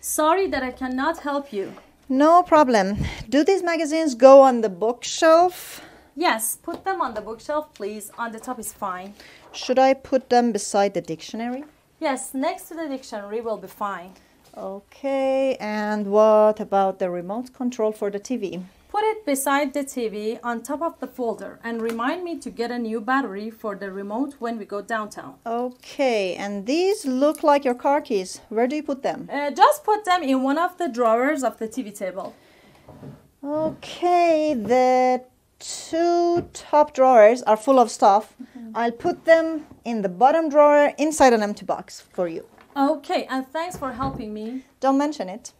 Sorry that I cannot help you. No problem. Do these magazines go on the bookshelf? Yes, put them on the bookshelf, please. On the top is fine. Should I put them beside the dictionary? Yes, next to the dictionary will be fine. Okay, and what about the remote control for the TV? Put it beside the TV on top of the folder and remind me to get a new battery for the remote when we go downtown. Okay, and these look like your car keys. Where do you put them? Uh, just put them in one of the drawers of the TV table. Okay, the two top drawers are full of stuff. I'll put them in the bottom drawer inside an empty box for you. Okay, and thanks for helping me. Don't mention it.